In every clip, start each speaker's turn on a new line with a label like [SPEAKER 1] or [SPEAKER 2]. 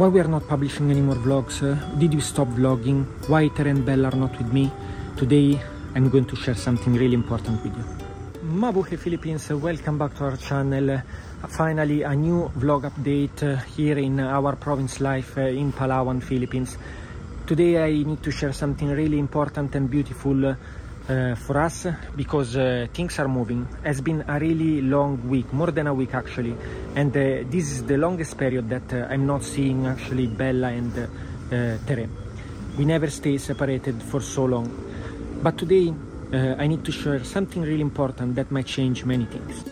[SPEAKER 1] Why we are not publishing any more vlogs? Uh, did you stop vlogging? Why Tere and Bella are not with me? Today I'm going to share something really important with you. Mabuhay Philippines, welcome back to our channel. finally a new vlog update uh, here in our province life in Palawan, Philippines. Today I need to share something really important and beautiful uh, for us because uh, things are moving. It's been a really long week, more than a week actually, and uh, this is the longest period that uh, I'm not seeing actually Bella and Tere. We never stay separated for so long. But today I need to share something really important that might change many things.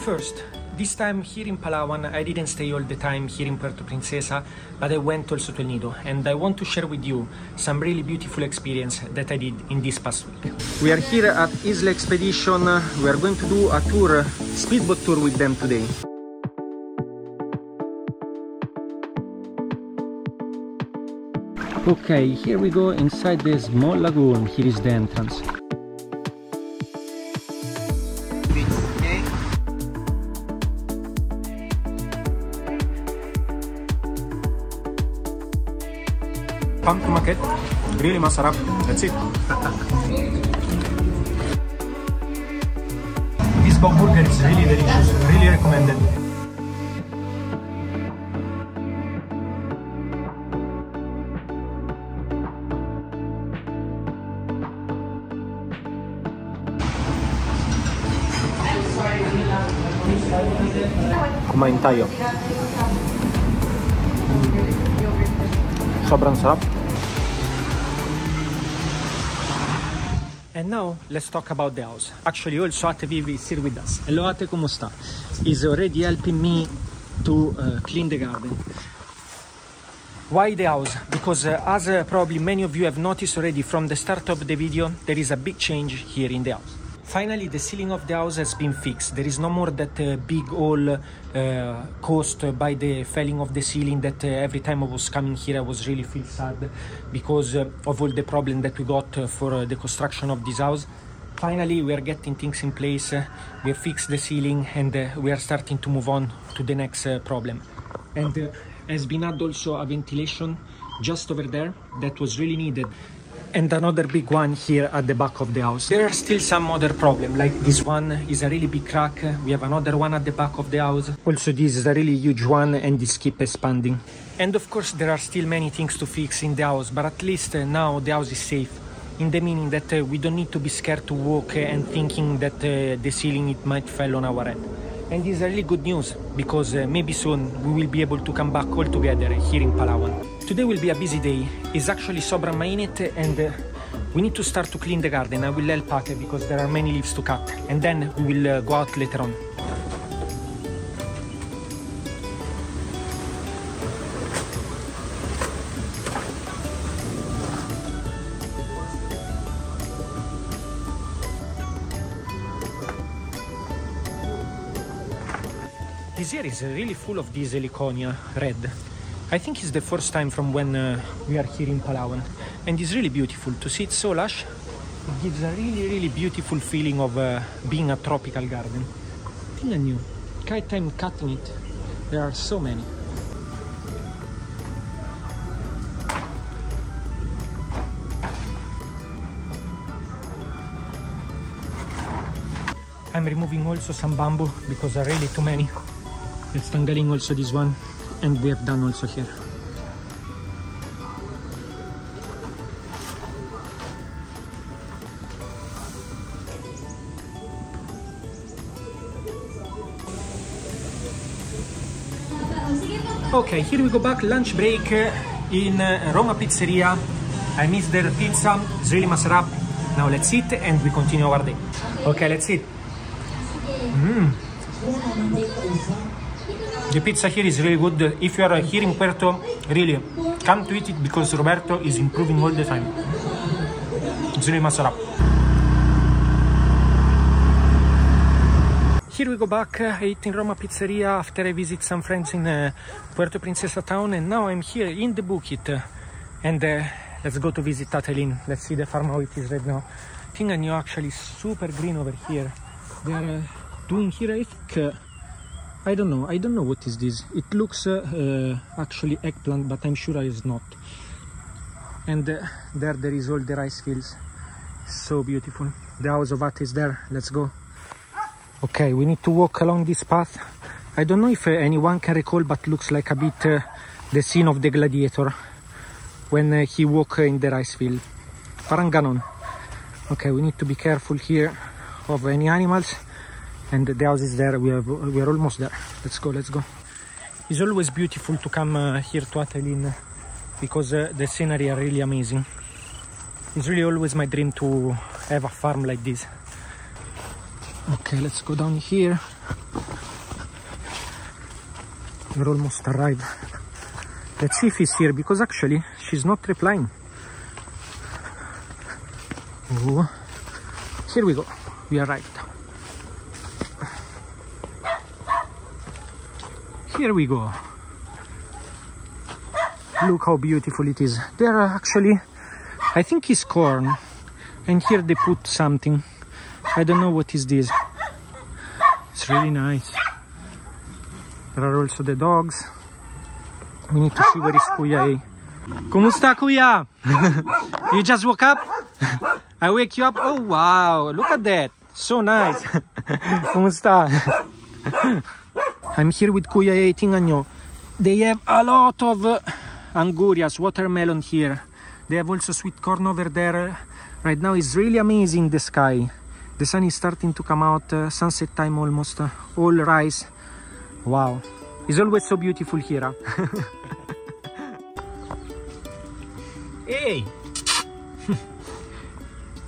[SPEAKER 1] First, this time here in Palawan, I didn't stay all the time here in Puerto Princesa, but I went also to El Nido, and I want to share with you some really beautiful experience that I did in this past week. We are here at Isla Expedition. We are going to do a tour, speedboat tour with them today. Okay, here we go inside the small lagoon. Here is the entrance. Come to market really masarap that's it. This bog burger is really delicious really recommended. Kumain tayo sobrang sarap And now, let's talk about the house. Actually, also Ate Vivi is here with us. Hello Ate, sta? Is already helping me to uh, clean the garden. Why the house? Because uh, as uh, probably many of you have noticed already from the start of the video, there is a big change here in the house. Finally, the ceiling of the house has been fixed. There is no more that uh, big hole uh, caused by the falling of the ceiling that uh, every time I was coming here I was really feel sad because uh, of all the problem that we got uh, for uh, the construction of this house. Finally, we are getting things in place. we have fixed the ceiling and we are starting to move on to the next problem. And has been added also a ventilation just over there that was really needed and another big one here at the back of the house. There are still some other problems, like this one is a really big crack. We have another one at the back of the house. Also, this is a really huge one and this keep expanding. And of course, there are still many things to fix in the house, but at least uh, now the house is safe. In the meaning that uh, we don't need to be scared to walk uh, and thinking that the ceiling it might fall on our head. And this is really good news because uh, maybe soon we will be able to come back all together here in Palawan. Today will be a busy day. It's actually Sobrang mainit and uh, we need to start to clean the garden. I will help Ate because there are many leaves to cut and then we will uh, go out later on. Year is really full of this heliconia red. I think it's the first time from when uh, we are here in Palawan. And it's really beautiful to see. It so lush. It gives a really really beautiful feeling of uh, being a tropical garden. Still new? Kite time cutting it. There are so many. I'm removing also some bamboo because there are really too many let's tanggaling also this one and we have done also here Okay, here we go back, lunch break in uh, Roma Pizzeria. I miss their pizza, it's really messed up. Now let's eat and we continue our day. Okay, let's eat. Mm. The pizza here is really good. If you are here in Puerto, really, come to eat it because Roberto is improving all the time. Zulema Sarap. Here we go back. I eat in Roma Pizzeria after I visit some friends in uh, Puerto Princesa town and now I'm here in the Bukit and uh, let's go to visit Tatelin. Let's see the farm how it is right now. Tingagno actually super green over here. They are uh, doing here I think uh, I don't know. I don't know what is this. It looks uh, uh, actually eggplant but I'm sure it's not. And uh, there there is all the rice fields. So beautiful. The house of art is there. Let's go. Okay we need to walk along this path. I don't know if uh, anyone can recall but looks like a bit uh, the scene of the gladiator when uh, he walk in the rice field. Paranganon. Okay we need to be careful here of any animals and the house is there. We have we are almost there. Let's go let's go. It's always beautiful to come uh, here to Atelin because uh, the scenery are really amazing. It's really always my dream to have a farm like this. Okay let's go down here. We're almost arrived. Let's see if he's here because actually she's not replying. Ooh. here we go. We arrived here we go. Look how beautiful it is. There are actually i think it's corn and here they put something. I don't know what is this. It's really nice. There are also the dogs. We need to see where is kuya Como sta kuya? You just woke up? I wake you up? Oh wow. Look at that. So nice. Como sta I'm here with Kuya eating Tingagno. They have a lot of uh, angurias, watermelon here. They have also sweet corn over there. Right now it's really amazing the sky. The sun is starting to come out, uh, sunset time almost, uh, all rise. Wow, it's always so beautiful here. Huh? hey!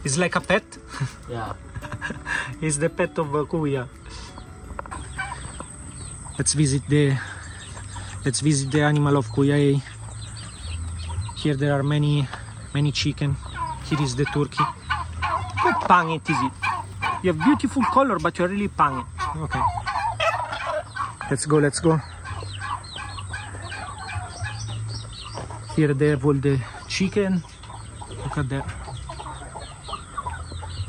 [SPEAKER 1] it's like a pet?
[SPEAKER 2] Yeah.
[SPEAKER 1] it's the pet of uh, Kuya let's visit the let's visit the animal of Kuyai here there are many many chicken. Here is the turkey. How pangit is it? You have beautiful color but you're really pangit. Okay. Let's go let's go. Here they have all the chicken. Look at that.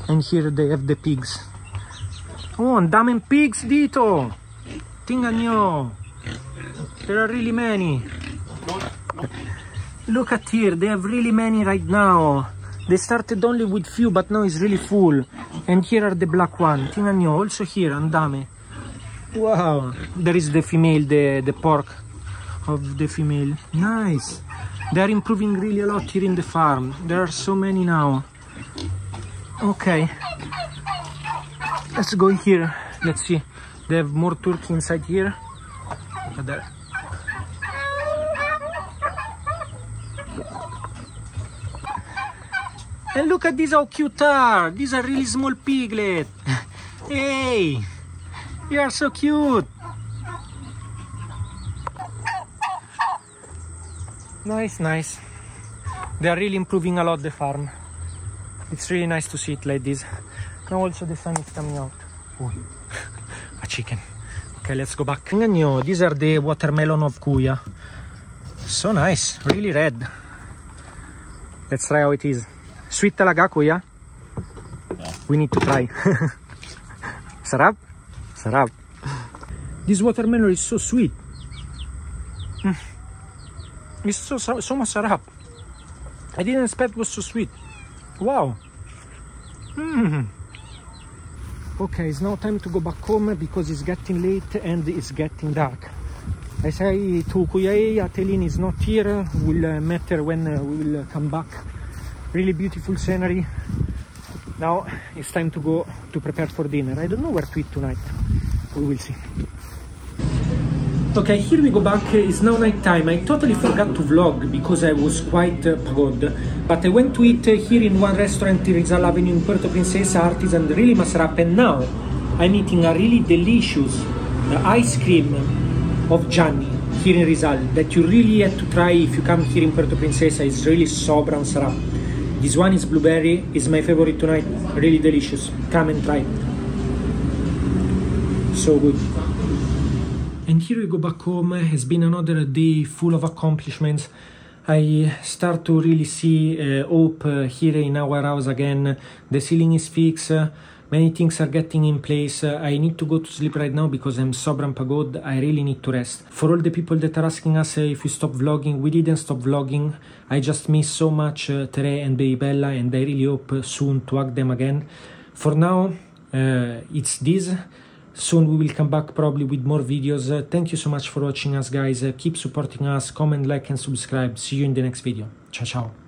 [SPEAKER 1] And here they have the pigs. Oh and damn pigs dito Tingagno. There are really many. Look at here, they have really many right now. They started only with few, but now it's really full. And here are the black one. Tingagno, also here, andame. Wow. There is the female, the, the pork of the female. Nice. They are improving really a lot here in the farm. There are so many now. Okay. Let's go here. Let's see. They have more turkey inside here. Look at that. And look at these how cute are. These are really small piglet. hey, you are so cute. Nice, nice. They are really improving a lot the farm. It's really nice to see it like this. Now also the sun is coming out a chicken. Okay, let's go back. These are the watermelon of Kuya. So nice, really red. Let's try how it is. Sweet talaga, Kuya? Yeah. We need to try. Sarap? Sarap. This watermelon is so sweet. Mm. It's so, so, so much sarap. I didn't expect it was so sweet. Wow. Mm. Okay, it's now time to go back home because it's getting late and it's getting dark. I say to Kuyai, Atelin is not here, will uh, matter when uh, we will come back. Really beautiful scenery. Now it's time to go to prepare for dinner. I don't know where to eat tonight. We will see. Okay, here we go back. It's now night time. I totally forgot to vlog because I was quite uh, pagod. But I went to eat uh, here in one restaurant in Rizal Avenue in Puerto Princesa, artisan really masarap. And now I'm eating a really delicious uh, ice cream of Gianni here in Rizal that you really have to try if you come here in Puerto Princesa. It's really sobra and sarap. This one is blueberry, is my favorite tonight. Really delicious. Come and try. So good. And here we go back home. It's been another day full of accomplishments. I start to really see uh, hope uh, here in our house again. The ceiling is fixed. Uh, many things are getting in place. Uh, I need to go to sleep right now because I'm Sobran Pagod. I really need to rest. For all the people that are asking us uh, if we stop vlogging, we didn't stop vlogging. I just miss so much uh, Tere and Baby Bella and I really hope soon to hug them again. For now, it's this soon we will come back probably with more videos. Uh, thank you so much for watching us guys. Uh, keep supporting us. Comment like and subscribe. See you in the next video. Ciao ciao